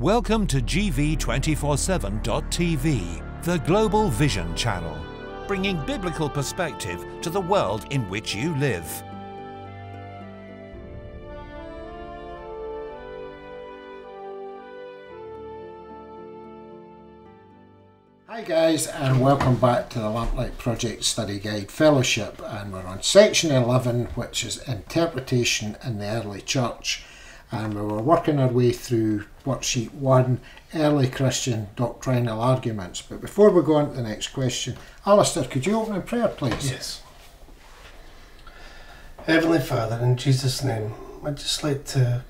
Welcome to GV247.tv, the Global Vision Channel, bringing biblical perspective to the world in which you live. Hi guys and welcome back to the Lamplight Project Study Guide Fellowship and we're on section 11 which is Interpretation in the Early Church and we were working our way through worksheet 1 Early Christian Doctrinal Arguments but before we go on to the next question Alistair could you open in prayer please? Yes. Heavenly Father, in Jesus' name, I'd just like to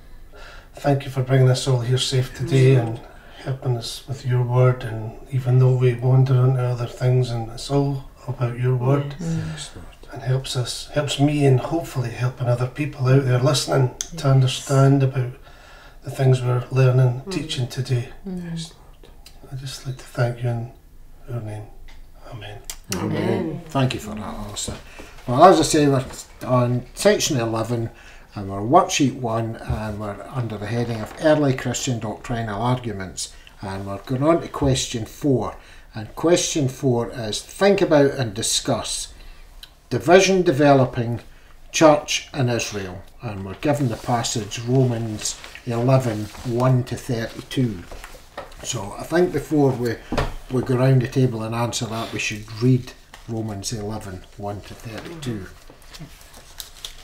thank you for bringing us all here safe today and helping us with your word. And even though we wander into other things, and it's all about your word, Yes, Lord. And helps us, helps me, and hopefully helping other people out there listening to understand about the things we're learning, mm. teaching today. Mm. Yes, I just like to thank you in your name. Amen. Lord. Amen. Thank you for that Alistair. Well as I say we're on section 11 and we're worksheet 1 and we're under the heading of Early Christian Doctrinal Arguments and we're going on to question 4 and question 4 is think about and discuss division developing church in Israel and we're given the passage Romans 11 1 to 32 so I think before we, we go round the table and answer that we should read Romans 11 1 to 32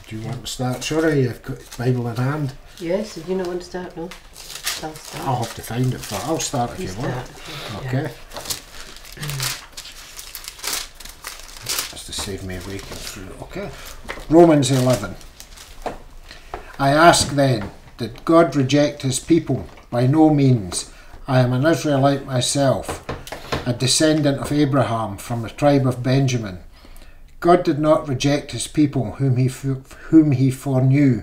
do you want to start? Sorry, you've got the Bible in hand. Yes, if you don't want to start, no. I'll start. I'll have to find it for. I'll start if You you want. start. if you- yeah. Okay. Just to save me waking through. Okay. Romans 11. I ask then, did God reject his people? By no means. I am an Israelite myself, a descendant of Abraham from the tribe of Benjamin. God did not reject his people whom he, whom he foreknew.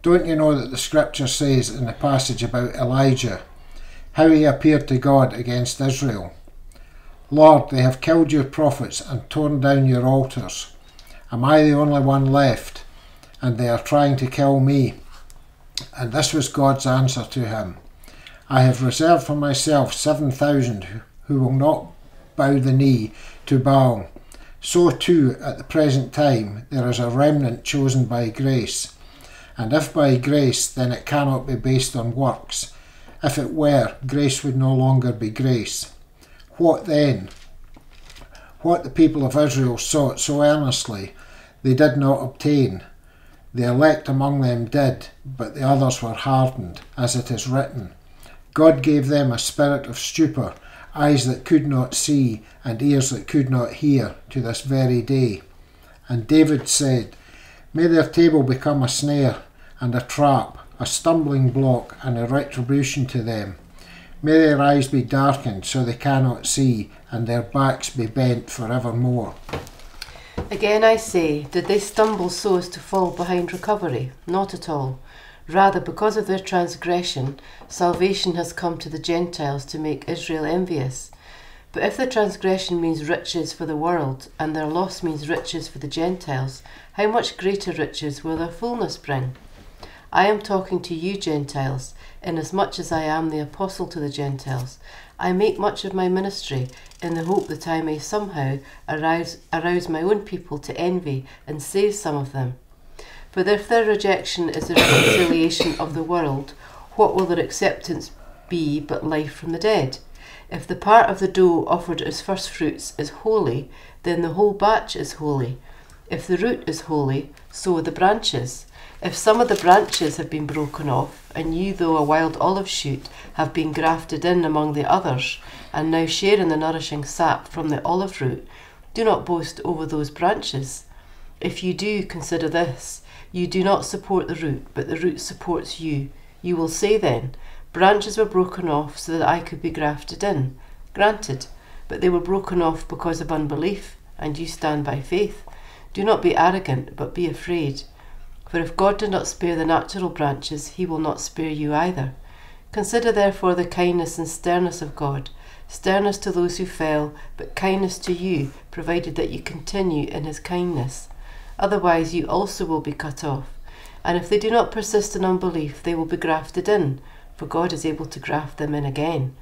Don't you know that the scripture says in the passage about Elijah how he appeared to God against Israel? Lord, they have killed your prophets and torn down your altars. Am I the only one left? And they are trying to kill me. And this was God's answer to him I have reserved for myself 7,000 who- who will not bow the knee to Baal. So too, at the present time, there is a remnant chosen by grace. And if by grace, then it cannot be based on works. If it were, grace would no longer be grace. What then? What the people of Israel sought so earnestly, they did not obtain. The elect among them did, but the others were hardened, as it is written. God gave them a spirit of stupor, eyes that could not see, and ears that could not hear, to this very day. And David said, May their table become a snare and a trap, a stumbling block and a retribution to them. May their eyes be darkened so they cannot see, and their backs be bent for evermore. Again I say, did they stumble so as to fall behind recovery? Not at all. Rather, because of their transgression, salvation has come to the Gentiles to make Israel envious. But if the transgression means riches for the world, and their loss means riches for the Gentiles, how much greater riches will their fullness bring? I am talking to you, Gentiles, inasmuch as I am the apostle to the Gentiles. I make much of my ministry in the hope that I may somehow arouse, arouse my own people to envy and save some of them. For if their rejection is the reconciliation of the world, what will their acceptance be but life from the dead? If the part of the dough offered as first fruits is holy, then the whole batch is holy. If the root is holy, so are the branches. If some of the branches have been broken off, and you, though a wild olive shoot, have been grafted in among the others, and now share in the nourishing sap from the olive root, do not boast over those branches. If you do, consider this you do not support the root, but the root supports you. You will say then, Branches were broken off so that I could be grafted in. Granted, but they were broken off because of unbelief, and you stand by faith. Do not be arrogant, but be afraid. For if God did not spare the natural branches, he will not spare you either. Consider therefore the kindness and sternness of God. Sternness to those who fell, but kindness to you, provided that you continue in his kindness. Otherwise, you also will be cut off. And if they do not persist in unbelief, they will be grafted in. for God is able to graft them in again.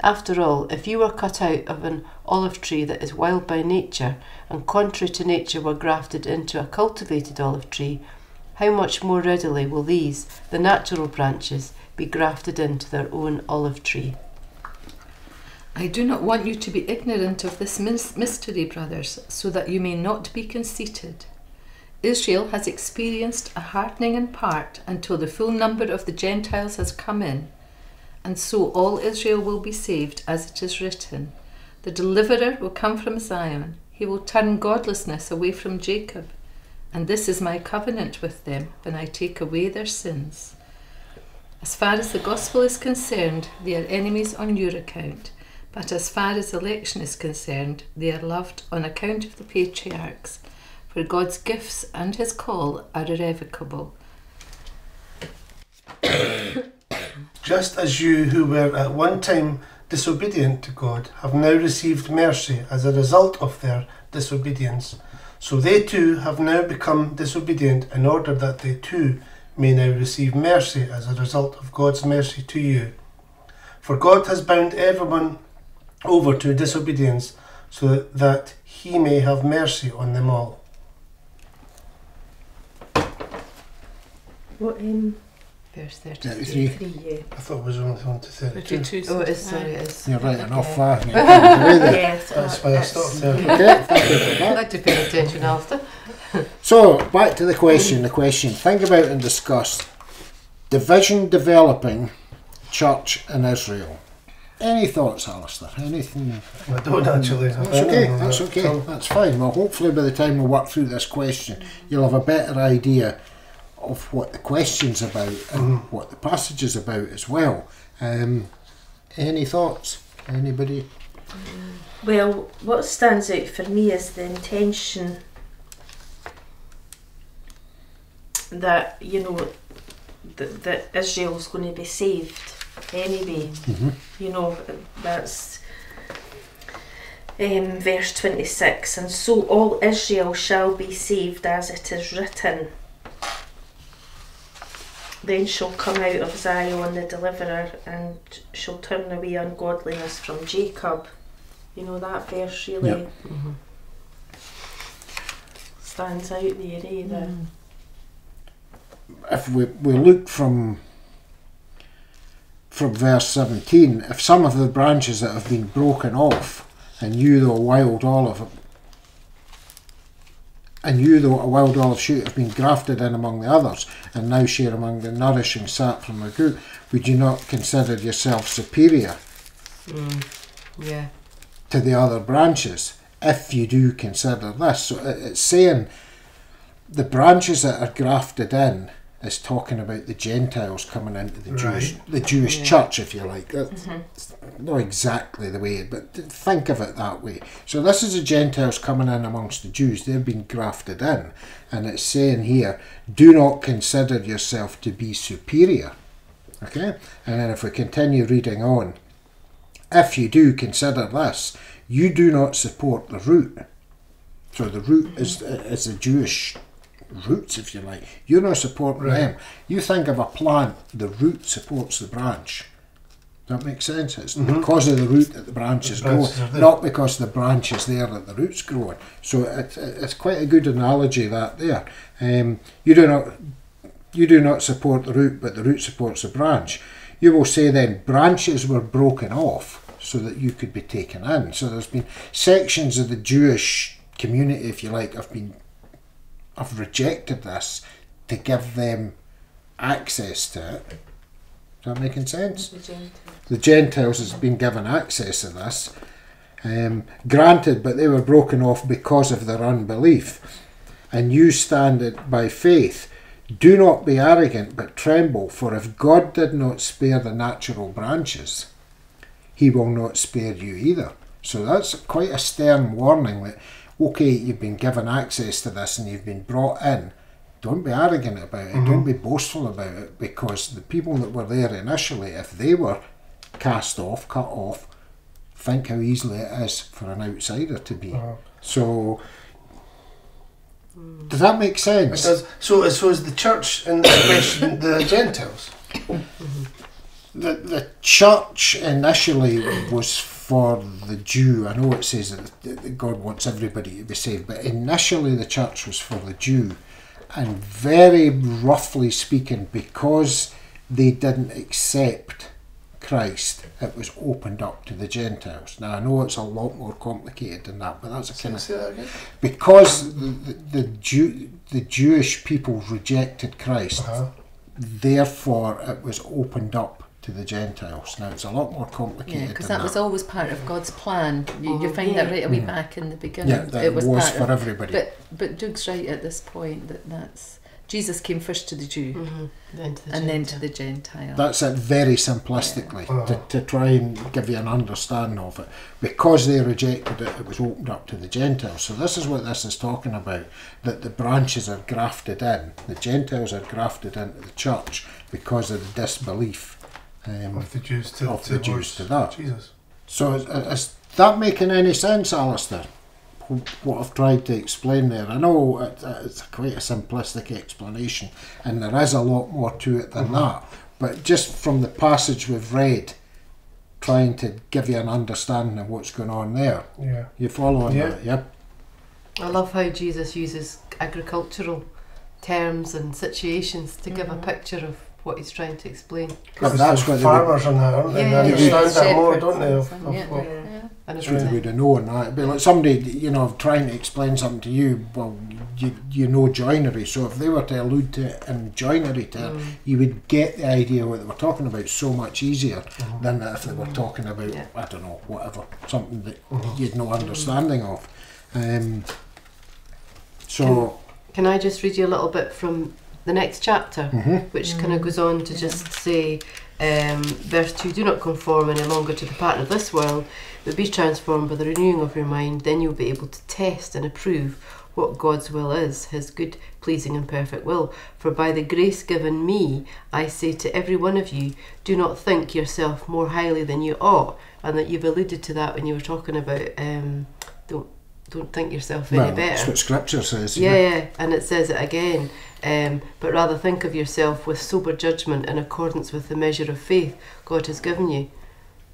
After all, if you were cut out of an olive tree that is wild by nature, and contrary to nature were grafted into a cultivated olive tree, how much more readily will these, the natural branches, be grafted into their own olive tree? I do not want you to be ignorant of this mystery, brothers, so that you may not be conceited. Israel has experienced a hardening in part until the full number of the Gentiles has come in, and so all Israel will be saved, as it is written. The deliverer will come from Zion, he will turn godlessness away from Jacob, and this is my covenant with them when I take away their sins. As far as the gospel is concerned, they are enemies on your account. But as far as election is concerned, they are loved on account of the patriarchs, for God's gifts and his call are irrevocable. Just as you who were at one time disobedient to God have now received mercy as a result of their disobedience, so they too have now become disobedient in order that they too may now receive mercy as a result of God's mercy to you. For God has bound everyone over to disobedience so that he may have mercy on them all. What um, Verse 33. 33. Yeah. I thought it was only on to 32. 32. Oh, it is, sorry, it is. You're right enough, Okay. uh, you're. Yes, That's why I stopped there. Okay, thank you for I that. like to pay attention, Alistair. So, back to the question. The question. Think about and discuss division developing church in Israel. Any thoughts, Alistair? Anything? I don't actually. That's okay. That's okay. That's fine. Well, hopefully by the time we work through this question, you'll have a better idea of what the question's about and what the passage is about as well. Um, any thoughts? Anybody? Well, what stands out for me is the intention that you know that, that Israel's going to be saved anyway. Mhm. You know that's um, verse twenty six, and so all Israel shall be saved, as it is written. Then she'll come out of Zion the deliverer, and she'll turn away ungodliness from Jacob. You know that verse really Yeah. Mhm. stands out there, eh? The, if we, we look from from verse 17, if some of the branches that have been broken off, and you the wild olive, and you though a wild olive shoot have been grafted in among the others, and now share among the nourishing sap from the root, would you not consider yourself superior Mm. Yeah. to the other branches if you do consider this. So it's saying the branches that are grafted in is talking about the Gentiles coming into the Jewish the Jewish Yeah. church, if you like. That's mm-hmm. not exactly the way, but think of it that way. So this is the Gentiles coming in amongst the Jews. They've been grafted in, and it's saying here, do not consider yourself to be superior. Okay, and then if we continue reading on, if you do consider this, you do not support the root. So the root is mm-hmm. is the Jewish roots, if you like. You're not supporting Right. them. You think of a plant, the root supports the branch. Does that make sense? It's because of the root that the branch is growing, not because the branch is there that the root's growing. So it, it's quite a good analogy that there. Um, you do not you do not support the root, but the root supports the branch. You will say then branches were broken off so that you could be taken in. So there's been sections of the Jewish community, if you like, have been have rejected this to give them access to it. Is that making sense? The Gentiles has been given access to this. Um, granted, but they were broken off because of their unbelief. And you stand it by faith. Do not be arrogant, but tremble, for if God did not spare the natural branches, he will not spare you either. So that's quite a stern warning that, okay, you've been given access to this and you've been brought in. Don't be arrogant about it. Don't be boastful about it because the people that were there initially, if they were cast off, cut off, think how easily it is for an outsider to be. Uh-huh. So, does that make It sense? does. So, so is the church in this question the Gentiles? the the church initially was for the Jew. I know it says that, God wants everybody to be saved, but initially the church was for the Jew, and very roughly speaking, because they didn't accept Christ, it was opened up to the Gentiles. Now I know it's a lot more complicated than that, but that's a kind of that because the the, the Jew the Jewish people rejected Christ Uh-huh. therefore it was opened up to the Gentiles. Now it's a lot more complicated. Yeah, because than that was always part of God's plan. You, you Oh, find that right away Mm. back in the beginning. Yeah, that it was, was, part for of, everybody. But but Doug's right at this point that that's Jesus came first to the Jew Mhm. Then to the and then to Gentile. the Gentile. That's it very simplistically Yeah. to, to try and give you an understanding of it. Because they rejected it, it was opened up to the Gentiles. So this is what this is talking about that the branches are grafted in, the Gentiles are grafted into the church because of the disbelief. Um, Of the juice to, Of the Jews towards to that. Jesus. So is, is that making any sense, Alistair? What I've tried to explain there. I know it, it's quite a simplistic explanation, and there is a lot more to it than that. But just from the passage we've read, trying to give you an understanding of what's going on there. Yeah. You following Yeah. that? Yep. I love how Jesus uses agricultural terms and situations to give a Mhm. picture of what he's trying to explain. But that's the what they farmers and that, aren't they? Yeah, they yeah, understand that more, don't they? Of, and of yeah. what- Yeah. And it's Sure, really- would have known that. It'd like somebody, you know, trying to explain something to you. Well, you you know joinery, so if they were to allude to it in joinery terms, Mm. you would get the idea what they were talking about so much easier Mhm. than if they were talking about Yeah. I don't know whatever something that Mhm. you'd no understanding of. Um, so Can I just read you a little bit from the next chapter, mhm. which kind of goes on to just say, um, verse 2 Do not conform any longer to the pattern of this world, but be transformed by the renewing of your mind. Then you'll be able to test and approve what God's will is, his good, pleasing, and perfect will. For by the grace given me, I say to every one of you, do not think yourself more highly than you ought. And that you've alluded to that when you were talking about um, don't don't think yourself any well, better. that's what Scripture says. Yeah, yeah, and it says it again. Um, but rather think of yourself with sober judgment in accordance with the measure of faith God has given you.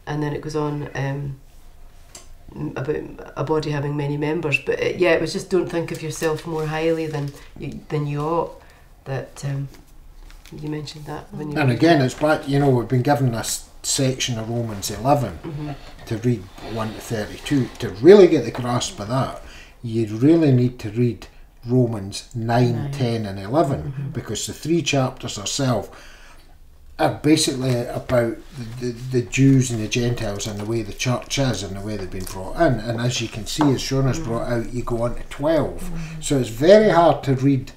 And then it goes on um, about a body having many members. But it, yeah, it was just don't think of yourself more highly than you, than you ought. That um, you mentioned that when you. And again, it's back. You know, we've been given this section of Romans eleven. Mhm. to read 1 to 32. To really get the grasp of that, you really need to read Romans 9, Nine. 10, and 11 because the three chapters herself are basically about the, the, the Jews and the Gentiles and the way the church is and the way they've been brought in. And as you can see, as Shona's brought out, you go on to 12. So it's very hard to read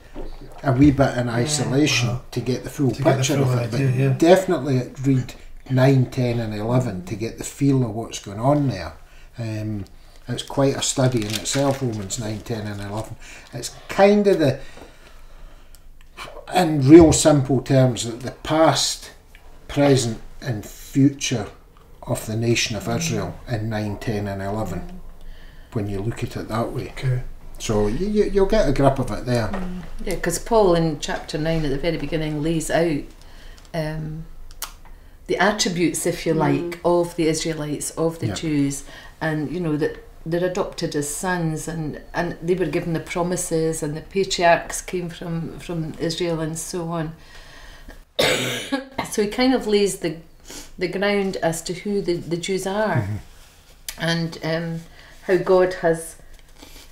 a wee bit in isolation Uh-huh. to get the full To get the picture full of it. idea, but yeah. definitely read 9, 10, and 11 to get the feel of what's going on there. Um, it's quite a study in itself, Romans 9, 10, and 11. It's kind of the, in real simple terms, that the past, present, and future of the nation of Israel in 9, 10, and 11 when you look at it that way. Okay. So you, you, you'll get a grip of it there. Yeah, because Paul in chapter 9 at the very beginning lays out um, the attributes, if you like, of the Israelites, of the Yeah. Jews, and you know that they're adopted as sons and, and they were given the promises and the patriarchs came from, from Israel and so on. so he kind of lays the the ground as to who the, the Jews are and um, how God has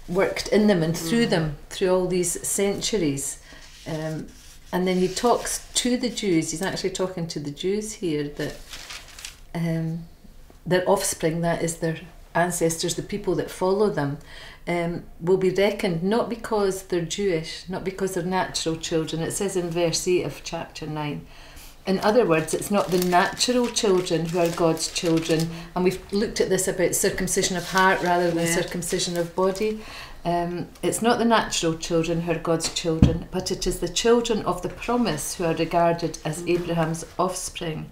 worked in them and through them through all these centuries. Um, and then he talks to the Jews. He's actually talking to the Jews here that um, their offspring, that is their ancestors, the people that follow them, um, will be reckoned not because they're Jewish, not because they're natural children. It says in verse 8 of chapter 9. In other words, it's not the natural children who are God's children. And we've looked at this about circumcision of heart rather than Yeah. circumcision of body. Um, it's not the natural children who are God's children, but it is the children of the promise who are regarded as Abraham's offspring.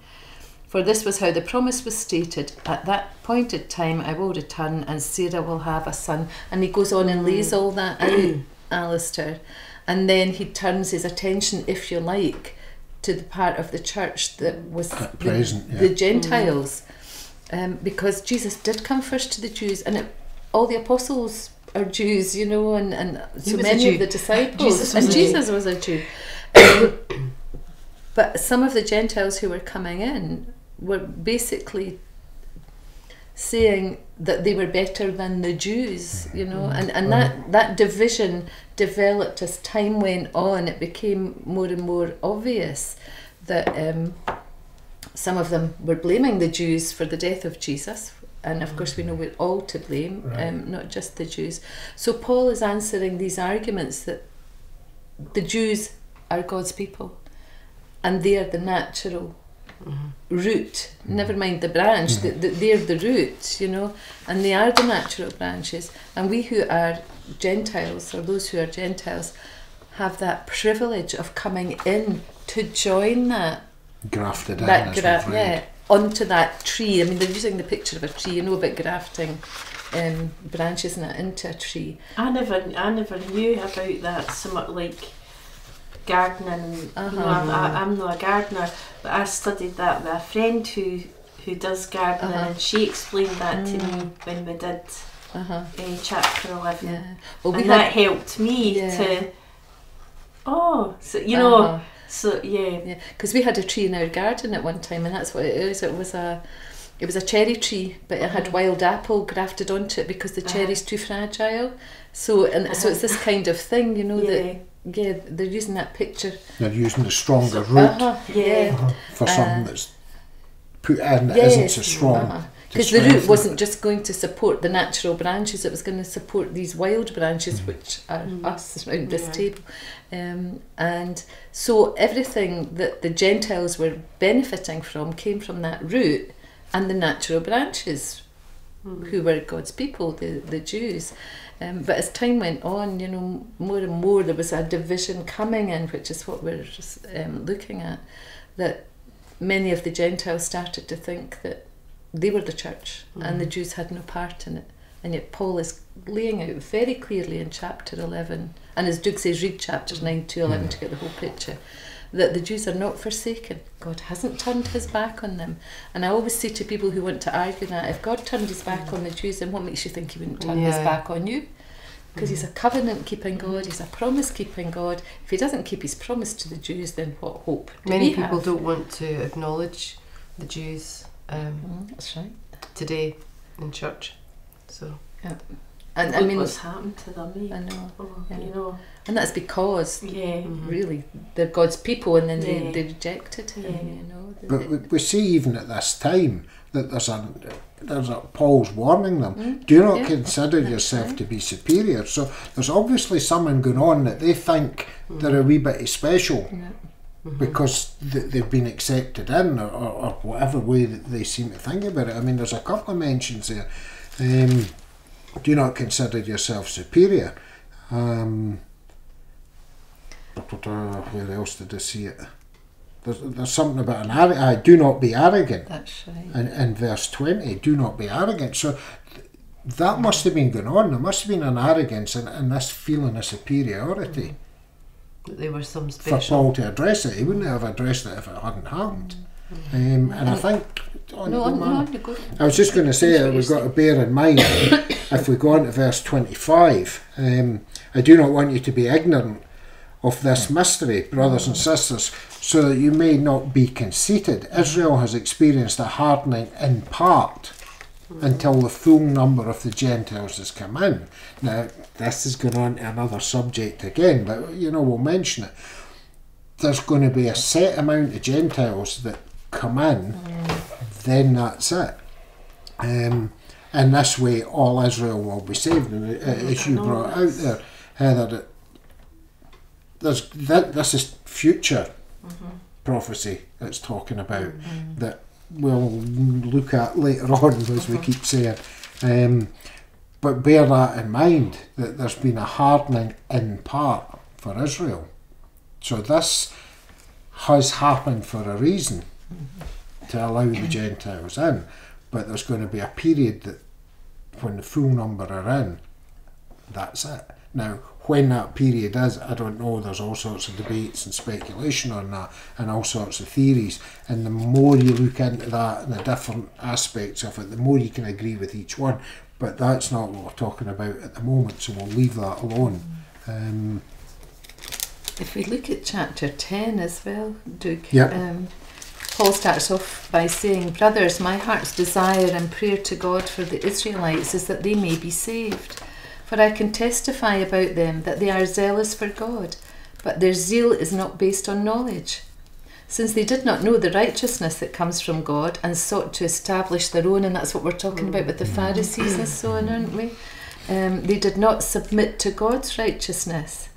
For this was how the promise was stated At that appointed time I will return, and Sarah will have a son. And he goes on and lays all that out, Alistair. And then he turns his attention, if you like, to the part of the church that was At the, present, yeah. the Gentiles. Um, because Jesus did come first to the Jews, and it, all the apostles are Jews, you know, and, and so many of the disciples, Jesus and. Jesus was a Jew. But some of the Gentiles who were coming in were basically saying that they were better than the Jews, you know, and, and that, that division developed as time went on. It became more and more obvious that um, some of them were blaming the Jews for the death of Jesus. And of course, we know we're all to blame, Right. um, not just the Jews. So, Paul is answering these arguments that the Jews are God's people and they are the natural root, never mind the branch, th th they're the root, you know, and they are the natural branches. And we who are Gentiles, or those who are Gentiles, have that privilege of coming in to join that grafted in. that as gra- yeah onto that tree. I mean, they're using the picture of a tree. You know about grafting um, branches and that into a tree. I never, I never knew about that. Somewhat like gardening. You know, Uh-huh. I'm, I, I'm not a gardener, but I studied that with a friend who who does gardening, Uh-huh. and she explained that to me Mm. when we did Uh huh. uh, chapter eleven, Yeah. Well, we and had. that helped me Yeah. to. Oh, so you know, uh-huh. so yeah, Yeah, because we had a tree in our garden at one time, and that's what it is. It was a, it was a cherry tree, but it had Mhm. wild apple grafted onto it because the Uh-huh. cherry's too fragile. So and so it's this kind of thing, you know. yeah, That yeah, they're using that picture. They're using the stronger So- root Uh-huh, Yeah. Uh-huh. for uh, something that's put in that isn't so Yes, strong. uh-huh. Because the root wasn't just going to support the natural branches; it was going to support these wild branches, Mm. which are Mm. us around this Yeah. table. Um, and so everything that the Gentiles were benefiting from came from that root and the natural branches, Mm. who were God's people, the the Jews. Um, but as time went on, you know, more and more there was a division coming in, which is what we're just, um, looking at. That many of the Gentiles started to think that they were the church and the Jews had no part in it. And yet Paul is laying out very clearly in chapter 11, and as Doug says, read chapters 9 to 11 to get the whole picture, that the Jews are not forsaken. God hasn't turned his back on them. And I always say to people who want to argue that, if God turned his back on the Jews, then what makes you think he wouldn't turn his back on you? Because he's a covenant keeping God, he's a promise keeping God. If he doesn't keep his promise to the Jews, then what hope do Many people have? don't want to acknowledge the Jews um, Mm, that's right. today in church. So And I mean, what's happened to them? I know, Oh, yeah. you know, and that's because yeah, really they're God's people, and then they, Yeah. they rejected him. Yeah. You know, They- But we, we see even at this time that there's a there's a Paul's warning them. Mm, Do not yeah, consider yourself right. to be superior. So there's obviously something going on that they think they're a wee bit special yeah. because th- they've been accepted in, or, or, or whatever way that they seem to think about it. I mean, there's a couple of mentions there. Um, do not consider yourself superior. Um, where else did I see it? There's, there's something about an arrogant. I do not be arrogant. That's right. In, in verse 20, do not be arrogant. So th- that must have been going on. There must have been an arrogance and, and this feeling of superiority that they were some special. for. Paul to address it. He wouldn't have addressed it if it hadn't happened. Um, and I think. On No, the on, man- on. I was just going to say that we've got to bear in mind if we go on to verse 25, um, I do not want you to be ignorant of this mystery, brothers and sisters, so that you may not be conceited. Israel has experienced a hardening in part until the full number of the Gentiles has come in. Now, this is going on to another subject again, but you know, we'll mention it. There's going to be a set amount of Gentiles that come in, then that's it. Um, in this way, all Israel will be saved. And as you brought out there, Heather, that there's that this is future prophecy that's talking about that we'll look at later on, as we keep saying. Um, but bear that in mind that there's been a hardening in part for Israel. So this has happened for a reason to allow the Gentiles in, but there's going to be a period that when the full number are in, that's it. Now, when that period is, I don't know. There's all sorts of debates and speculation on that, and all sorts of theories. And the more you look into that and the different aspects of it, the more you can agree with each one. But that's not what we're talking about at the moment, so we'll leave that alone. Um, If we look at chapter 10 as well, Duke, Yeah. um, Paul starts off by saying, Brothers, my heart's desire and prayer to God for the Israelites is that they may be saved. For I can testify about them that they are zealous for God, but their zeal is not based on knowledge. Since they did not know the righteousness that comes from God and sought to establish their own, and that's what we're talking about with the Pharisees and so on, aren't we? Um, they did not submit to God's righteousness.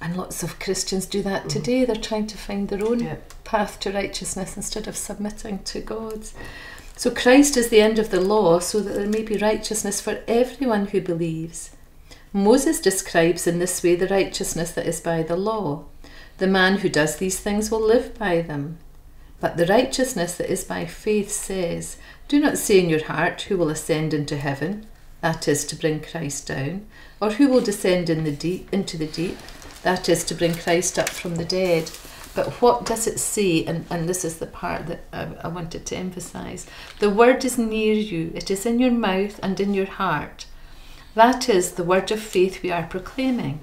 And lots of Christians do that mm-hmm. today. They're trying to find their own Yeah. path to righteousness instead of submitting to God's. So Christ is the end of the law so that there may be righteousness for everyone who believes. Moses describes in this way the righteousness that is by the law. The man who does these things will live by them. But the righteousness that is by faith says, Do not say in your heart, Who will ascend into heaven? That is to bring Christ down. Or who will descend in the deep into the deep? That is to bring Christ up from the dead. But what does it say? And, and this is the part that I, I wanted to emphasize. The word is near you, it is in your mouth and in your heart. That is the word of faith we are proclaiming.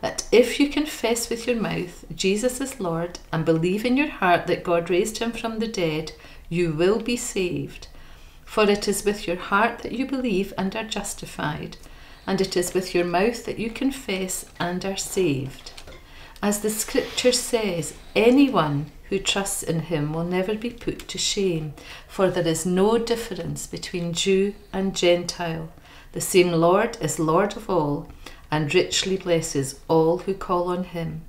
That if you confess with your mouth Jesus is Lord and believe in your heart that God raised him from the dead, you will be saved. For it is with your heart that you believe and are justified, and it is with your mouth that you confess and are saved. As the scripture says, anyone who trusts in him will never be put to shame, for there is no difference between Jew and Gentile. The same Lord is Lord of all, and richly blesses all who call on him.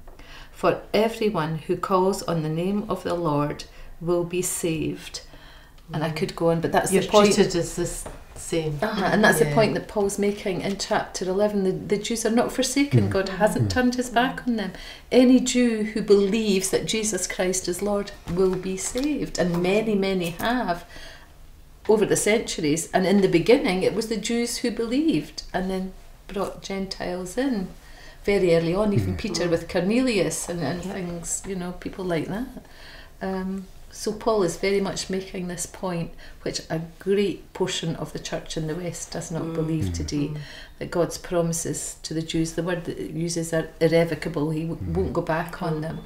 For everyone who calls on the name of the Lord will be saved. And I mm. could go on, but that's You're the point. treated as the same. Uh-huh, and that's the point that Paul's making in chapter 11. The, the Jews are not forsaken. God hasn't turned his back on them. Any Jew who believes that Jesus Christ is Lord will be saved. And many, many have over the centuries. And in the beginning, it was the Jews who believed and then brought Gentiles in very early on, even Peter with Cornelius and, and Yeah. things, you know, people like that. Um, so Paul is very much making this point, which a great portion of the church in the West does not mm. believe mm-hmm. today, mm. that God's promises to the Jews, the word that it uses are irrevocable, he w- won't mm. go back on them,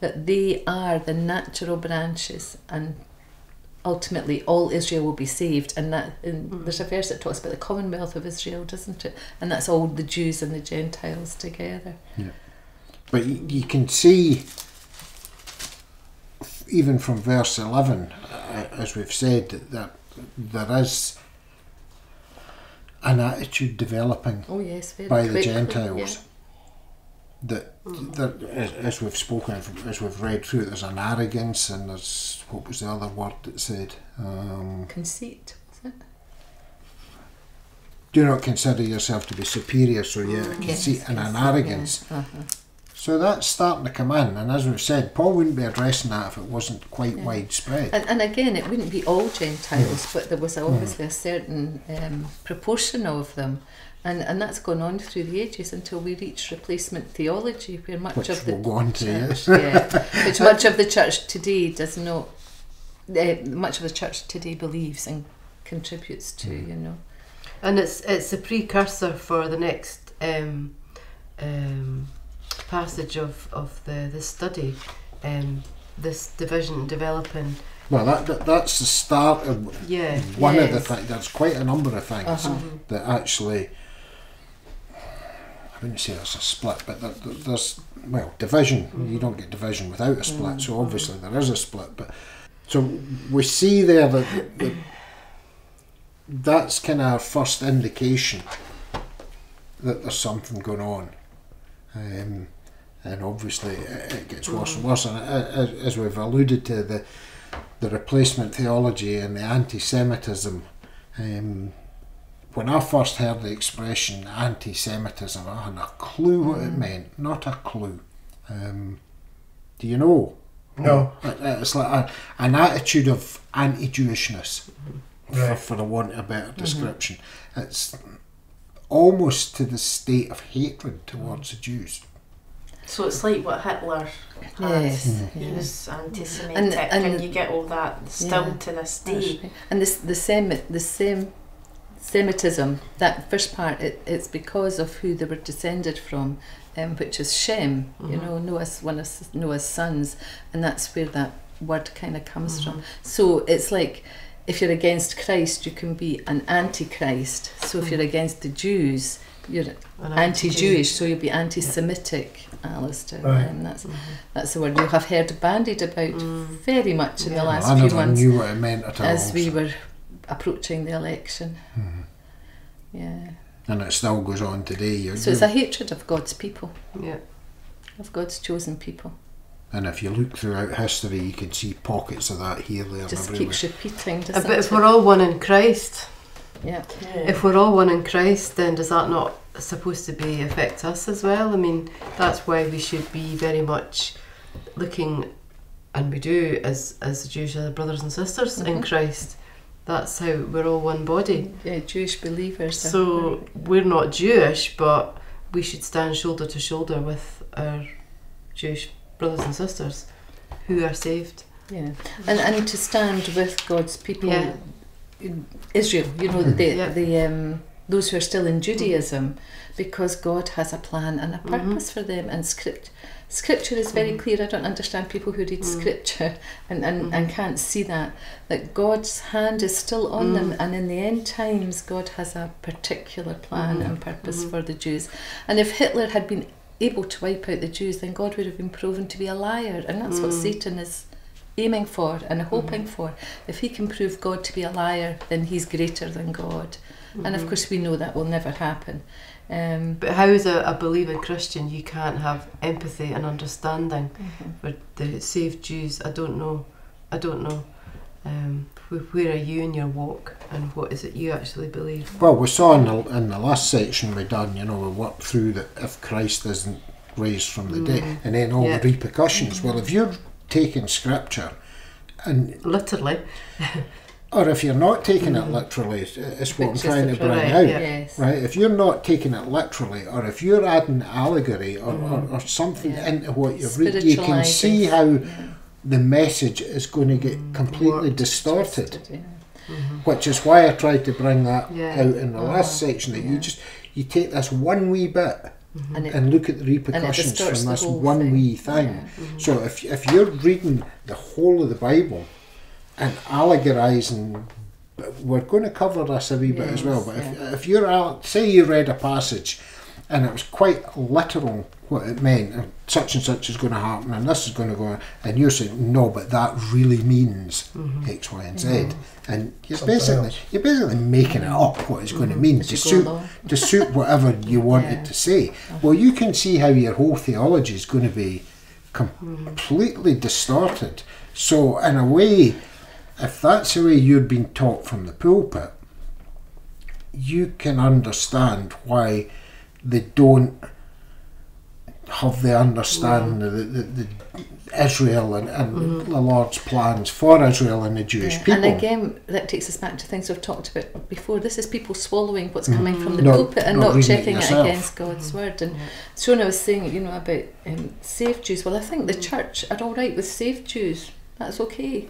that they are the natural branches and ultimately all Israel will be saved and that and there's a verse that talks about the commonwealth of Israel, doesn't it? And that's all the Jews and the Gentiles together. Yeah. But you, you can see, even from verse 11, uh, as we've said, that there is an attitude developing Oh yes, by the Gentiles. That, that as, as we've spoken, as we've read through, there's an arrogance and there's what was the other word that said? Um. Conceit, was it? do not consider yourself to be superior, so yeah, a conceit and an arrogance. Yeah. Uh-huh. So that's starting to come in, and as we've said, Paul wouldn't be addressing that if it wasn't quite Yeah. widespread. And, and again, it wouldn't be all Gentiles, but there was obviously a certain um, proportion of them. And, and that's gone on through the ages until we reach replacement theology, where much Which of the we'll go on to, church, yes. yeah, which much of the church today does not, uh, much of the church today believes and contributes to, Mm. you know. And it's it's a precursor for the next um, um, passage of, of the, the study. Um, this division developing. Well, that, that that's the start of Yeah. one of the things. There's quite a number of things Uh-huh. that actually. I wouldn't say it's a split, but there, there- there's well division. You don't get division without a split, so obviously there is a split. But so we see there that, that that's kind of our first indication that there's something going on. Um, and obviously it, it gets worse and worse. And a- a- as we've alluded to, the the replacement theology and the anti-Semitism. Um, when I first heard the expression anti-Semitism, I hadn't a clue what it meant. Not a clue. Um, do you know? No. It's like a, an attitude of anti-Jewishness, for, Right. for the want of a better description. It's almost to the state of hatred towards the Jews. So it's like what Hitler had. Yes. He was anti-Semitic, And- and, and- you get all that still Yeah. to this day. right. And this the same the same Semitism, that first part, it, it's because of who they were descended from, um, which is Shem, you Mhm. know, Noah's one of Noah's sons, and that's where that word kind of comes Mhm. from. So it's like if you're against Christ, you can be an antichrist. So if you're against the Jews, you're An anti-Jewish, so you'll be anti-Semitic, Alistair. Right. Um, that's Mhm. that's the word you have heard bandied about Mm. very much in Yeah. the last I few never months knew what it meant at all. as we were approaching the election. Mhm. Yeah. And it still goes on today. You- So it's a hatred of God's people, Yeah. of God's chosen people. And if you look throughout history, you can see pockets of that here, there, and Just everywhere. keeps repeating. Uh, Doesn't But if we're all one in Christ, yeah. if we're all one in Christ, then does that not supposed to be affect us as well? I mean, that's why we should be very much looking, and we do as as Jewish brothers and sisters in Mhm. Christ. That's how we're all one body. Yeah, Jewish believers. are So we're not Jewish, but we should stand shoulder to shoulder with our Jewish brothers and sisters who are saved. Yeah, and and to stand with God's people, Yeah. Israel. You know the Yeah. the um, those who are still in Judaism, because God has a plan and a Mhm. purpose for them, and script. Scripture is very Mhm. clear. I don't understand people who read Mm. scripture and, and, and can't see that that God's hand is still on them, Mm. and in the end times, God has a particular plan and purpose for the Jews. And if Hitler had been able to wipe out the Jews, then God would have been proven to be a liar, and that's what Mm. Satan is aiming for and hoping for. If he can prove God to be a liar, then he's greater than God. And of Mhm. course, we know that will never happen. Um, But how, as a, a believing Christian, you can't have empathy and understanding for the saved Jews? I don't know. I don't know. Um, where are you in your walk, and what is it you actually believe? Well, we saw in the, in the last section we done, you know, we worked through that if Christ isn't raised from the dead, Mm. and then all Yeah. the repercussions. Well, if you're taking scripture, and Literally. or if you're not taking it literally, it's- it's what I'm trying to bring right, out. yeah. yes. Right, if you're not taking it literally, or if you're adding allegory or, or, or something Yeah. into what you've read, you can see how Yeah. The message is going to get completely warped, distorted. Yeah. Mhm. Which is why I tried to bring that Yeah. out in the last Uh-huh. section. That Yeah. you just you take this one wee bit And it, and look at the repercussions from this one thing. wee thing. Yeah. Mhm. So if if you're reading the whole of the Bible and allegorizing, we're going to cover this a wee bit as well. But Yes, if, if you're al- say you read a passage and it was quite literal what it meant, and such and such is going to happen, and this is going to go, on, and you're saying no, but that really means Mhm. X, Y, and Z, Mhm. and you're Something basically else. you're basically making it up what it's going to mean As to suit to suit whatever you want Yeah. it to say. Well, you can see how your whole theology is going to be Mhm. completely distorted. So, in a way, if that's the way you've been taught from the pulpit, you can understand why they don't have the understanding of mm. the, the, the Israel and, and Mhm. the Lord's plans for Israel and the Jewish Yeah, people. And again, that takes us back to things we've talked about before. This is people swallowing what's mm. coming from the Not- pulpit and not not, reading it checking it, against God's mm-hmm. word. And Yeah. I was saying, you know, about um, saved Jews. Well, I think the mm. church are all right with saved Jews. That's okay.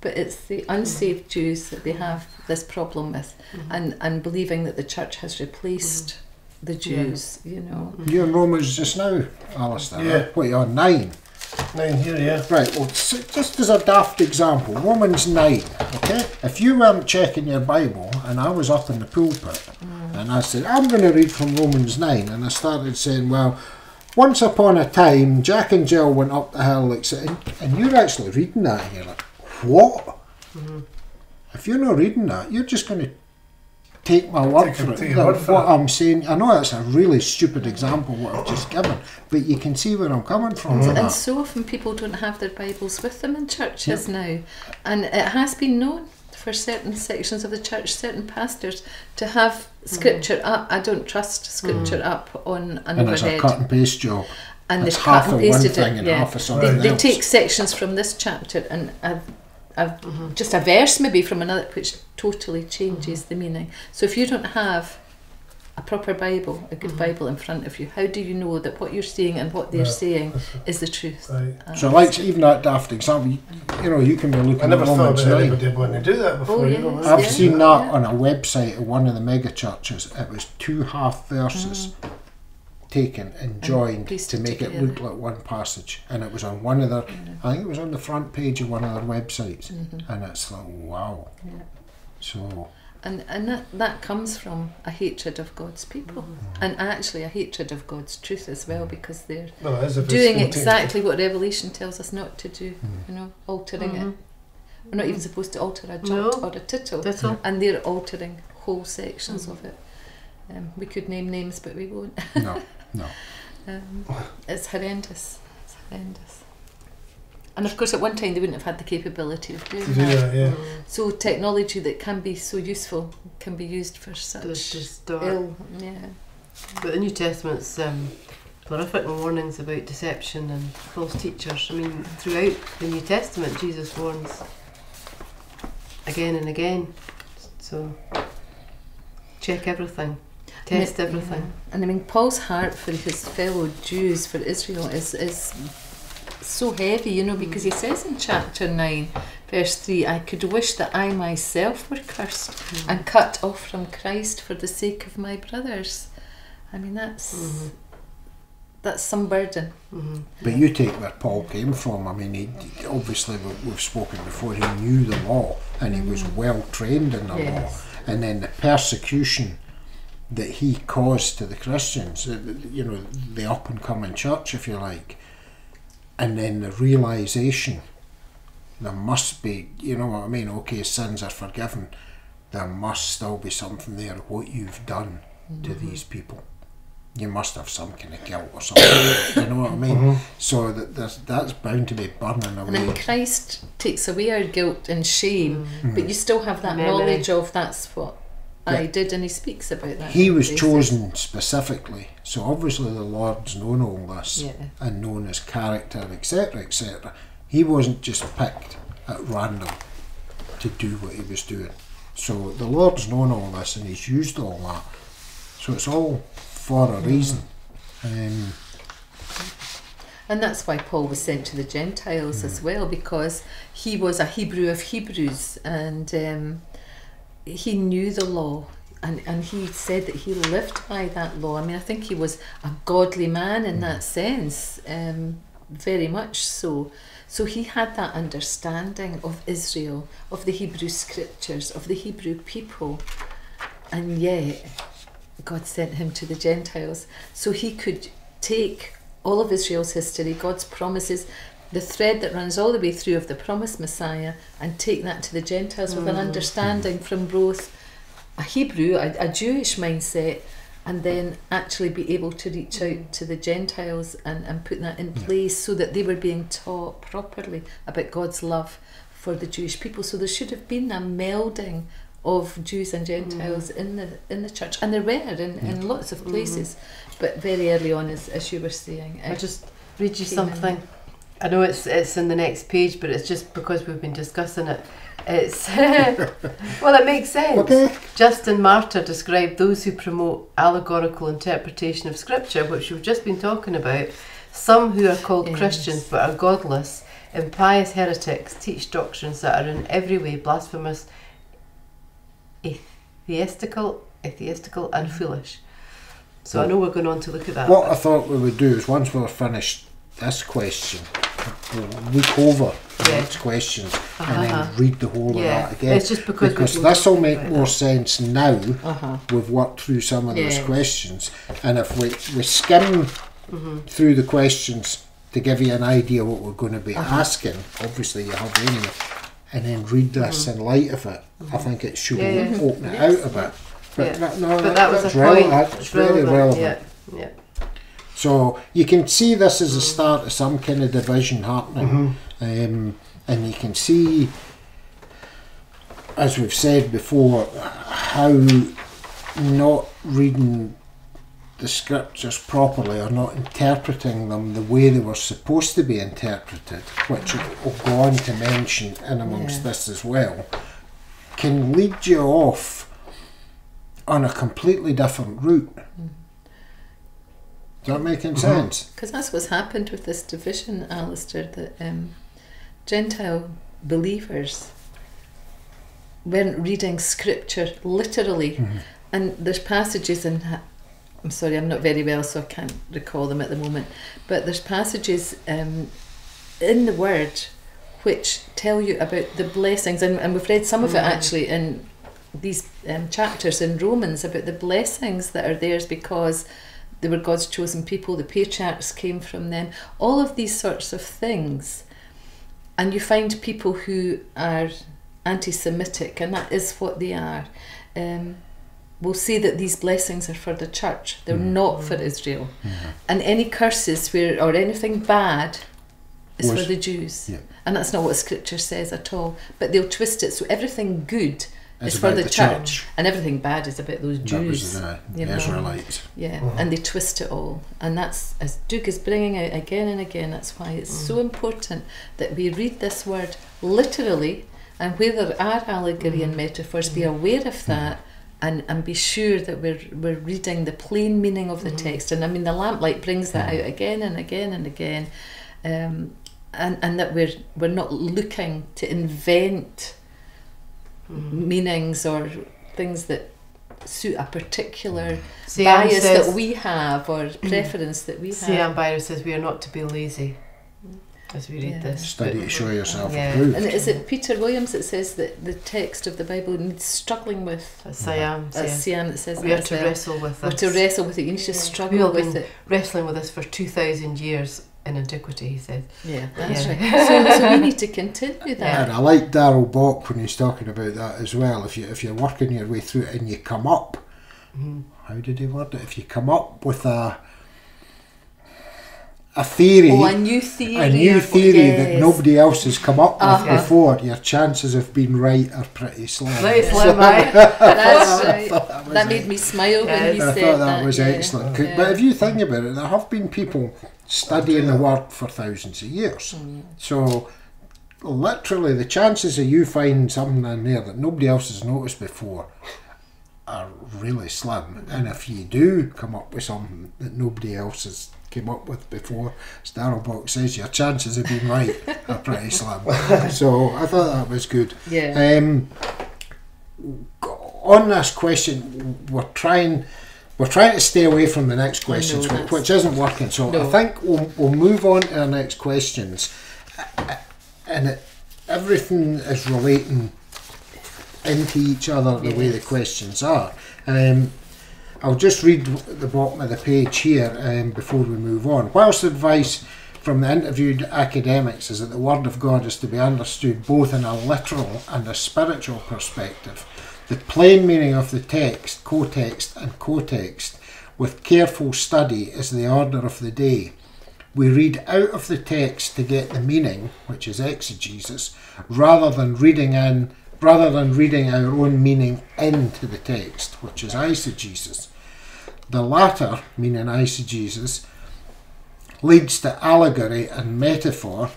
But it's the unsaved Jews that they have this problem with, mm-hmm. and, and believing that the church has replaced mm-hmm. The Jews, you know. You're in Romans just now, Alistair. Yeah. What are you on? Nine. Nine here, yeah. Right, well, just as a daft example, Romans 9, okay? If you weren't checking your Bible and I was up in the pulpit mm. and I said, I'm going to read from Romans 9, and I started saying, well, once upon a time, Jack and Jill went up the hill, like, and, and you're actually reading that, and you're like, what? Mm-hmm. If you're not reading that, you're just going to take my word Take for it. take word for what it. I'm saying, I know that's a really stupid example what I've just given, but you can see where I'm coming from mm. with And so often people don't have their Bibles with them in churches now. And it has been known for certain sections of the church, certain pastors, to have mm. scripture up. I don't trust scripture mm. up on an And it's a cut and paste job. and It's they've half cut and of one pasted thing it. and Yeah. half of They, something they else. take sections from this chapter and a, a, just a verse maybe from another, which totally changes the meaning. So if you don't have a proper Bible, a good Mhm. Bible in front of you, how do you know that what you're seeing and what they're Yeah. saying is the truth? Right. Uh, So, like, even that daft example, you, you know, you can be looking I never thought Romans about 9. anybody wanting to do that before. Oh, you know, I've yeah. seen that yeah. on a website of one of the mega churches. It was two half verses taken and joined to pasted make it together. look like one passage, and it was on one of their. Mm-hmm. I think it was on the front page of one of their websites, Mm-hmm. and it's like wow. Yeah. So And and that, that comes from a hatred of God's people, mm-hmm. and actually a hatred of God's truth as well, mm-hmm. because they're Well, it is if it's doing exactly what Revelation tells us not to do. You know, altering it. We're not even supposed to alter a jot No. or a tittle, Little. and they're altering whole sections of it. Um, we could name names, but we won't. no, no. Um, it's horrendous. It's horrendous. And of course, at one time they wouldn't have had the capability of doing To do that. that, yeah. So technology that can be so useful can be used for such Just, just ill. Yeah. But the New Testament's um, horrific warnings about deception and false teachers. I mean, throughout the New Testament, Jesus warns again and again. So check everything, test Yeah. everything. And I mean, Paul's heart for his fellow Jews, for Israel, is, is so heavy, you know, because he says in chapter 9, verse 3, I could wish that I myself were cursed and cut off from Christ for the sake of my brothers. I mean, that's. Mhm. That's some burden. Mhm. But you take where Paul came from. I mean, he obviously we- we've spoken before. He knew the law and he was well trained in the Yes. law. And then the persecution that he caused to the Christians, you know, the up and coming church, if you like, and then the realization there must be, you know what I mean? Okay, sins are forgiven. There must still be something there. What you've done to these people, you must have some kind of guilt or something. you know what I mean? So that there's, that's bound to be burning And then away. Christ takes away our guilt and shame, Mm. but you still have that Memory. knowledge of that's what I Yeah. did, and he speaks about that. He was chosen specifically, so obviously the Lord's known all this Yeah. and known his character, etc., etc. He wasn't just picked at random to do what he was doing. So the Lord's known all this and he's used all that. So it's all for a reason. Um, And that's why Paul was sent to the Gentiles as well, because he was a Hebrew of Hebrews and um, he knew the law. And, and he said that he lived by that law. I mean, I think he was a godly man in that sense, um, very much so. So he had that understanding of Israel, of the Hebrew scriptures, of the Hebrew people. And yet, God sent him to the Gentiles so he could take all of Israel's history, God's promises, the thread that runs all the way through of the promised Messiah, and take that to the Gentiles with an mm. understanding from both a Hebrew, a, a Jewish mindset, and then actually be able to reach out mm. to the Gentiles and, and put that in place so that they were being taught properly about God's love for the Jewish people. So there should have been a melding of Jews and Gentiles mm. in the in the church, and there were in, in lots of mm-hmm. places, but very early on, as, as you were saying, I it just read you something. in. Something. I know it's it's in the next page, but it's just because we've been discussing it. It's well, it makes sense. Okay. Justin Martyr described those who promote allegorical interpretation of scripture, which we've just been talking about. Some who are called Yes. Christians but are godless, impious heretics, teach doctrines that are in every way blasphemous, atheistical, atheistical, and mm-hmm. foolish. So I know we're going on to look at that. what I thought we would do is once we're finished this question, look over the Yeah. next questions and Uh-huh. then read the whole Yeah, of that again. it's just because because this will make more that. sense now uh-huh. we've worked through some of those questions. And if we, we skim through the questions to give you an idea what we're going to be asking, obviously you have any, and then read this in light of it, I think it should Yeah, yeah. open it out a bit. But Yeah. that, no, but that was that's a relevant. point. That's It's very relevant. Yeah, yeah. So you can see this as a start of some kind of division happening, um, and you can see, as we've said before, how not reading the scriptures properly or not interpreting them the way they were supposed to be interpreted, which we'll go on to mention in amongst Yeah. this as well, can lead you off on a completely different route. Is that making sense? Because that's what's happened with this division, Alistair, that um, Gentile believers weren't reading scripture literally. And there's passages in. I'm sorry, I'm not very well, so I can't recall them at the moment. But there's passages um, in the Word which tell you about the blessings, and, and we've read some of it actually in these um, chapters in Romans about the blessings that are theirs because they were God's chosen people, the patriarchs came from them, all of these sorts of things. And you find people who are anti Semitic, and that is what they are, um, will say that these blessings are for the church, they're not for Israel. And any curses where or anything bad is Was- for the Jews. Yeah. And that's not what scripture says at all. But they'll twist it so everything good It's is for about the, the church, church. and everything bad is about those That was Jews. the you know. Israelites. Yeah, uh-huh. and they twist it all. And that's, as Duke is bringing out again and again, that's why it's so mm. important that we read this word literally and where there are allegory and mm. metaphors, be mm-hmm. aware of mm. that. And, and be sure that we're, we're reading the plain meaning of the mm-hmm. text. And I mean, the lamplight brings that mm-hmm. out again and again and again. Um, and, and that we're, we're not looking to invent meanings or things that suit a particular mm. Siam bias says, that we have or mm. preference that we have. Siam Byron says we are not to be lazy mm. as we read Yeah. this. Study to show yourself Yeah. approved. And is it Peter Williams that says that the text of the Bible needs struggling with? But Siam That's says Siam that says we that are to well. wrestle with We're to wrestle with it. You need to We struggle have with been it. wrestling with this for 2,000 years in antiquity, he said. Yeah, that's Yeah. right. So, so we need to continue that. And I like Darrell Bock when he's talking about that as well. If you if you're working your way through it and you come up, Mm-hmm. how did he word it? If you come up with a a theory, Oh, a new theory. a new of- theory that nobody else has come up with Uh-huh. before, your chances of being right are pretty slim. Right, Slim, aye. That's right. that That made me smile when you I said thought that, was yeah. excellent. 'Cause- Yeah. But if you think about it, there have been people studying the word for thousands of years. Mm. So, literally, the chances of you finding something in there that nobody else has noticed before are really slim. And if you do come up with something that nobody else has came up with before, Bock says, your chances of being right are pretty slim. So, I thought that was good. Yeah. Um, on this question, we're trying we're trying to stay away from the next questions, which, which isn't working. So I think we'll, we'll move on to our next questions, and it, everything is relating into each other the way the questions are. Um, I'll just read the bottom of the page here um, before we move on. Whilst advice from the interviewed academics is that the Word of God is to be understood both in a literal and a spiritual perspective, the plain meaning of the text, co-text and co-text, with careful study is the order of the day. We read out of the text to get the meaning, which is exegesis, rather than reading in rather than reading our own meaning into the text, which is eisegesis. The latter, meaning eisegesis, leads to allegory and metaphor.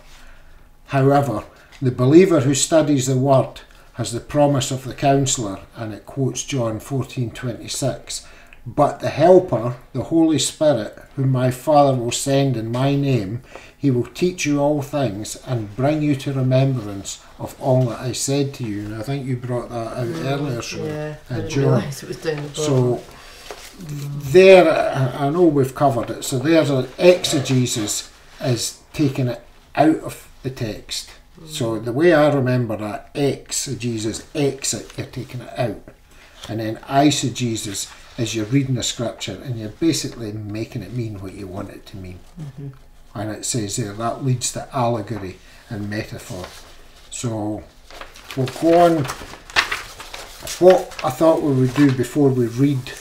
However, the believer who studies the word has the promise of the counselor, and it quotes John 14:26. But the Helper, the Holy Spirit, whom my Father will send in my name, he will teach you all things and bring you to remembrance of all that I said to you. And I think you brought that out earlier, Sean. Yeah, Uh, didn't Joe. realise it was down the. So there, I I know we've covered it. So there's an exegesis is taking it out of the text. So the way I remember that, exegesis, exit, you're taking it out, and then eisegesis is you're reading the scripture and you're basically making it mean what you want it to mean. Mm-hmm. And it says there that leads to allegory and metaphor. So we'll go on. What I thought we would do before we read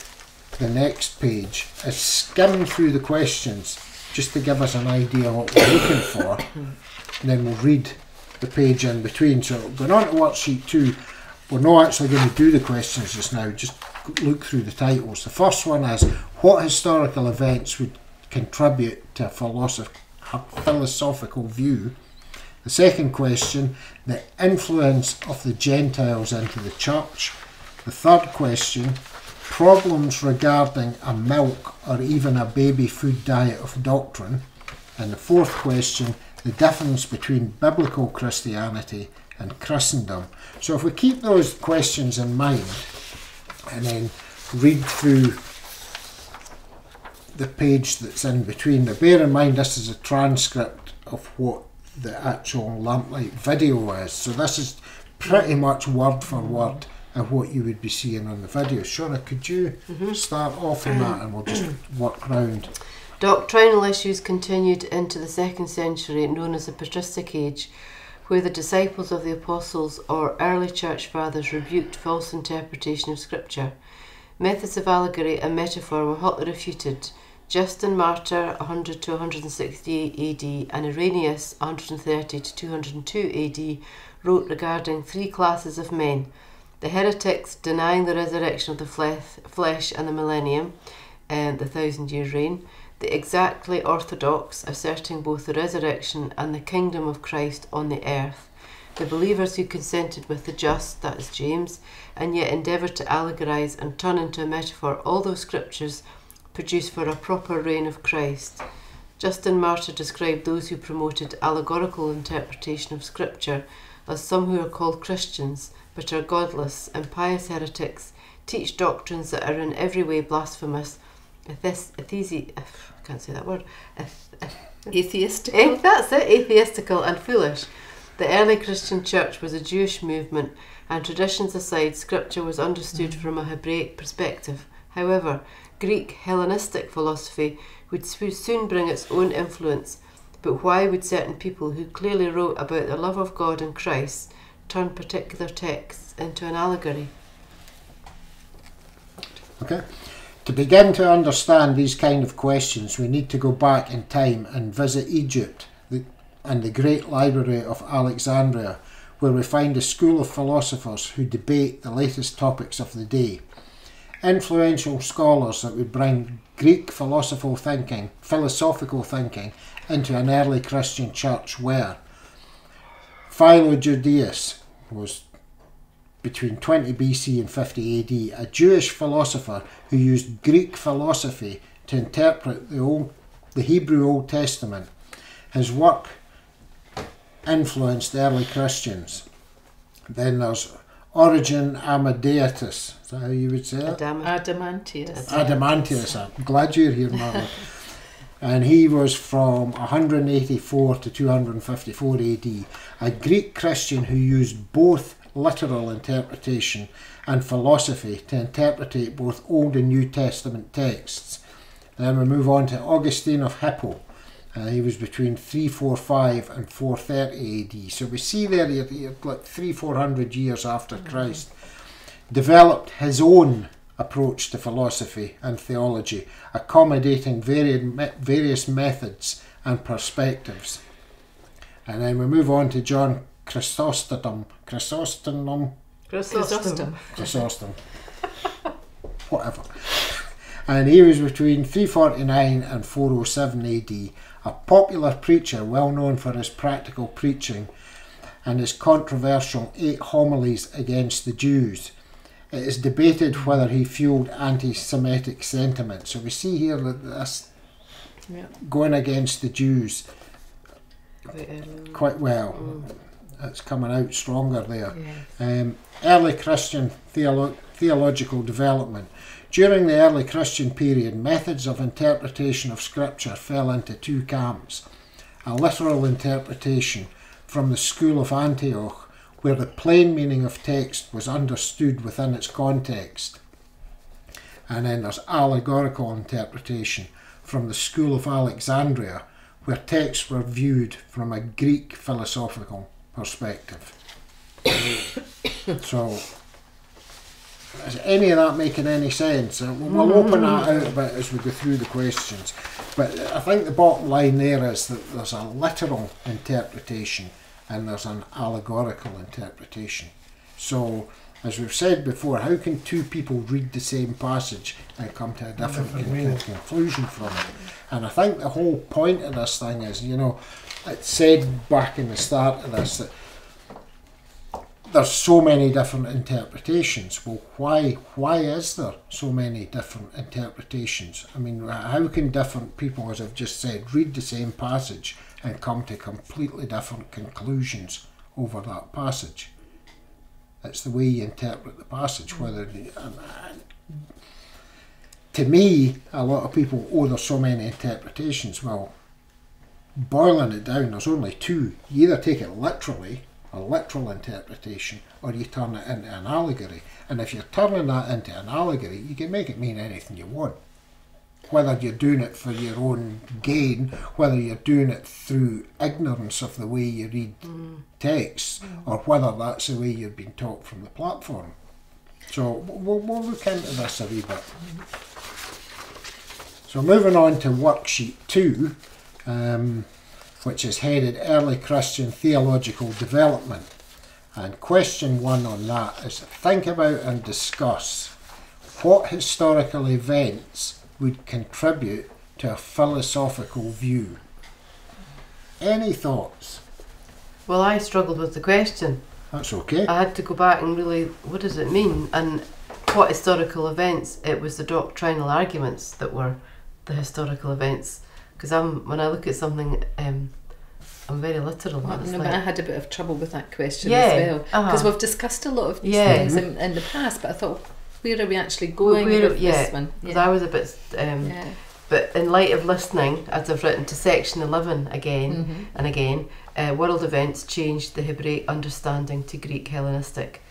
the next page is skim through the questions just to give us an idea what we're looking for. And then we'll read the page in between. So going on to worksheet two, we're not actually going to do the questions just now, just look through the titles. The first one is what historical events would contribute to a philosoph- a philosophical view? The second question, the influence of the Gentiles into the church. The third question, problems regarding a milk or even a baby food diet of doctrine. And the fourth question, the difference between biblical Christianity and Christendom. So if we keep those questions in mind and then read through the page that's in between. Now bear in mind this is a transcript of what the actual lamplight video is. So this is pretty much word for word of what you would be seeing on the video. Shona, could you mm-hmm. start off on that and we'll just work round. Doctrinal issues continued into the second century, known as the patristic age, where the disciples of the apostles or early church fathers rebuked false interpretation of scripture. Methods of allegory and metaphor were hotly refuted. Justin Martyr, 100 to 168 AD, and Irenaeus, 130 to 202 AD, wrote regarding three classes of men the heretics denying the resurrection of the flesh and the millennium, and the thousand year reign, the exactly orthodox, asserting both the resurrection and the kingdom of Christ on the earth, the believers who consented with the just, that is James, and yet endeavoured to allegorize and turn into a metaphor all those scriptures produced for a proper reign of Christ. Justin Martyr described those who promoted allegorical interpretation of scripture as some who are called Christians but are godless and pious heretics, teach doctrines that are in every way blasphemous, can't say that word, eth- Atheistical. Eh, that's it, atheistical and foolish. The early Christian church was a Jewish movement, and traditions aside, scripture was understood from a Hebraic perspective. However, Greek Hellenistic philosophy would soon bring its own influence. But why would certain people who clearly wrote about the love of God and Christ turn particular texts into an allegory? Okay. To begin to understand these kind of questions, we need to go back in time and visit Egypt and the great library of Alexandria, where we find a school of philosophers who debate the latest topics of the day. Influential scholars that would bring Greek philosophical thinking, philosophical thinking, into an early Christian church were Philo Judaeus was between 20 BC and 50 AD, a Jewish philosopher who used Greek philosophy to interpret the Old, the Hebrew Old Testament. His work influenced early Christians. Then there's Origen Amadeus. Is that how you would say it? Adam- Adamantius. Adamantius. I'm glad you're here, Margaret. and he was from 184 to 254 AD, a Greek Christian who used both literal interpretation and philosophy to interpret both Old and New Testament texts. Then we move on to Augustine of Hippo. Uh, he was between 345 and 430 AD. So we see there, like three, four hundred years after Christ, developed his own approach to philosophy and theology, accommodating varied, various methods and perspectives. And then we move on to John Chrysostom. Chrysostom? Chrysostom. Chrysostom. Whatever. And he was between 349 and 407 AD, a popular preacher well known for his practical preaching and his controversial eight homilies against the Jews. It is debated whether he fueled anti Semitic sentiment. So we see here that this Yeah. going against the Jews Quite well. It's coming out stronger there. Um, early Christian theolo- theological development. During the early Christian period, methods of interpretation of Scripture fell into two camps. A literal interpretation from the school of Antioch, where the plain meaning of text was understood within its context. And then there's allegorical interpretation from the school of Alexandria, where texts were viewed from a Greek philosophical perspective. so, is any of that making any sense? Uh, We'll we'll open that out a bit as we go through the questions. But I think the bottom line there is that there's a literal interpretation and there's an allegorical interpretation. So, as we've said before, how can two people read the same passage and come to a different Different conclusion from it? And I think the whole point of this thing is, you know, it said back in the start of this that there's so many different interpretations. Well, why why is there so many different interpretations? I mean, how can different people, as I've just said, read the same passage and come to completely different conclusions over that passage? It's the way you interpret the passage. Whether to me, a lot of people, oh, there's so many interpretations. Well, boiling it down, there's only two. You either take it literally, a literal interpretation, or you turn it into an allegory. And if you're turning that into an allegory, you can make it mean anything you want. Whether you're doing it for your own gain, whether you're doing it through ignorance of the way you read texts, or whether that's the way you've been taught from the platform. So we'll, we'll look into this a wee bit. So moving on to worksheet two, um, which is headed Early Christian Theological Development. And question one on that is think about and discuss what historical events would contribute to a philosophical view. Any thoughts? Well, I struggled with the question. That's okay. I had to go back and really, what does it mean? And what historical events? It was the doctrinal arguments that were the historical events. Because I'm when I look at something, um, I'm very literal. Well, It's no, like- but I had a bit of trouble with that question Yeah, as well because uh-huh. we've discussed a lot of these Yeah. things in, in the past, but I thought, where are we actually going Where- with yeah, this one? Because I was a bit, um, yeah. but in light of listening, as I've written to section 11 again Mhm. and again, uh, world events changed the Hebraic understanding to Greek Hellenistic.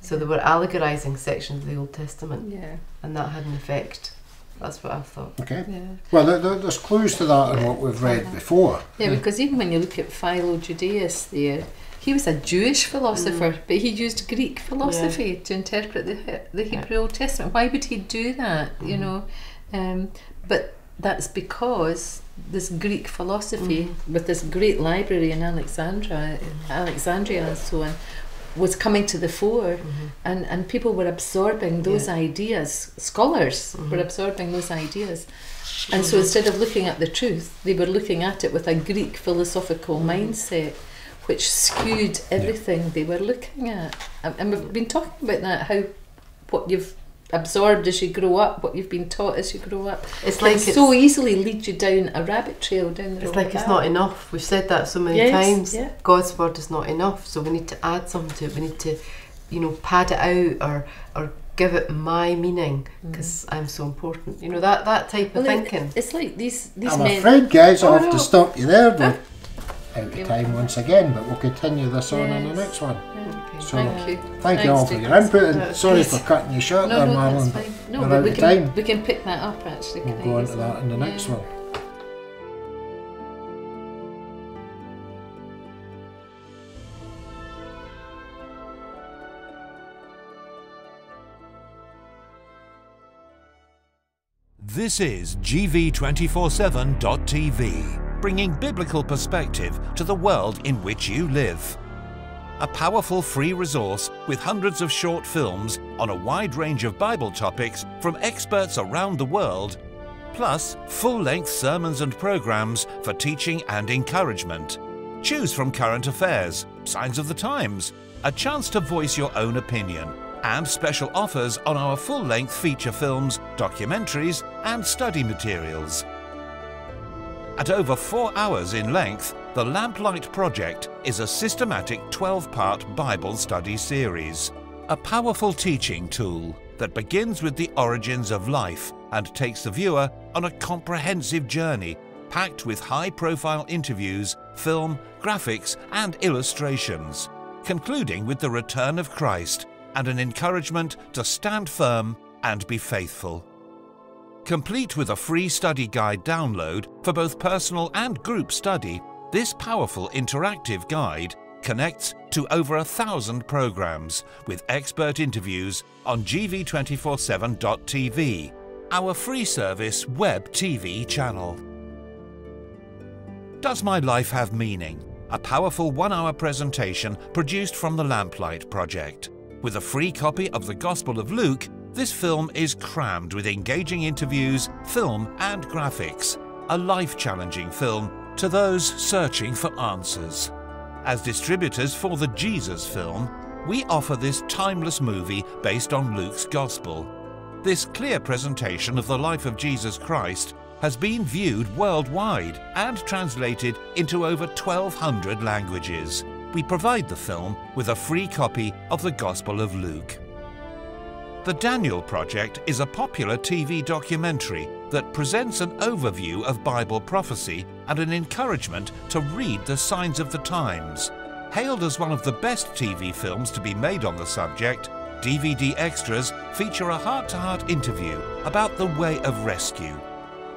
So they were allegorizing sections of the Old Testament, Yeah, and that had an effect. That's what I thought. Okay. yeah. Well, there, there- there's clues to that in what we've read before. Yeah, because even when you look at Philo Judaeus there, he was a Jewish philosopher, but he used Greek philosophy to interpret the, He- the Yeah. Hebrew Old Testament. Why would he do that, you Mhm. know? Um, but that's because this Greek philosophy, with this great library in Alexandria, Alexandria and so on, was coming to the fore Mhm. and, and people were absorbing those Yeah. ideas. Scholars were Mhm. absorbing those ideas. And so instead of looking at the truth, they were looking at it with a Greek philosophical mindset, which skewed everything they were looking at. And, and we've been talking about that, how what you've absorbed as you grow up, what you've been taught as you grow up, It's can like it's, so easily lead you down a rabbit trail down the it's like it's that. not enough. We've said that so many Yes, times. yeah. God's word is not enough, so we need to add something to it. We need to, you know, pad it out or or give it my meaning because I'm so important. You know that that type of Mm. Well, it- thinking. It's like these these I'm men. afraid, guys, I Oh, have no. to stop you there. We're out of time once again, but we'll continue this on in the next one. Okay. So, Thank you. Thank you all for your input, and it's sorry good. for cutting you short No, there, no, Marlon. that's fine. No, we're but out we of can time. we can pick that up actually. We'll go on to that in the next Yeah. one. This is GV247.tv, bringing biblical perspective to the world in which you live. A powerful free resource with hundreds of short films on a wide range of Bible topics from experts around the world, plus full length sermons and programs for teaching and encouragement. Choose from current affairs, signs of the times, a chance to voice your own opinion, and special offers on our full length feature films, documentaries, and study materials. At over four hours in length, the Lamplight Project is a systematic 12 part Bible study series. A powerful teaching tool that begins with the origins of life and takes the viewer on a comprehensive journey packed with high profile interviews, film, graphics, and illustrations, concluding with the return of Christ and an encouragement to stand firm and be faithful. Complete with a free study guide download for both personal and group study, this powerful interactive guide connects to over a thousand programs with expert interviews on GV247.tv, our free service web TV channel. Does My Life Have Meaning? A powerful one hour presentation produced from the Lamplight Project. With a free copy of the Gospel of Luke, this film is crammed with engaging interviews, film, and graphics. A life challenging film to those searching for answers. As distributors for the Jesus film, we offer this timeless movie based on Luke's Gospel. This clear presentation of the life of Jesus Christ has been viewed worldwide and translated into over 1,200 languages. We provide the film with a free copy of the Gospel of Luke. The Daniel Project is a popular TV documentary that presents an overview of Bible prophecy and an encouragement to read the signs of the times. Hailed as one of the best TV films to be made on the subject, DVD extras feature a heart to heart interview about the way of rescue.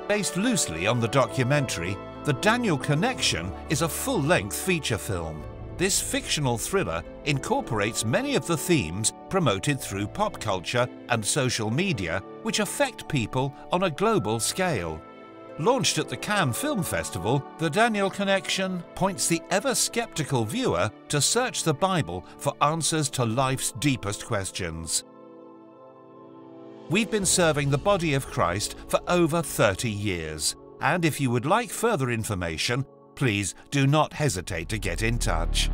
Based loosely on the documentary, The Daniel Connection is a full length feature film. This fictional thriller incorporates many of the themes promoted through pop culture and social media which affect people on a global scale. Launched at the Cannes Film Festival, The Daniel Connection points the ever skeptical viewer to search the Bible for answers to life's deepest questions. We've been serving the body of Christ for over 30 years, and if you would like further information, please do not hesitate to get in touch.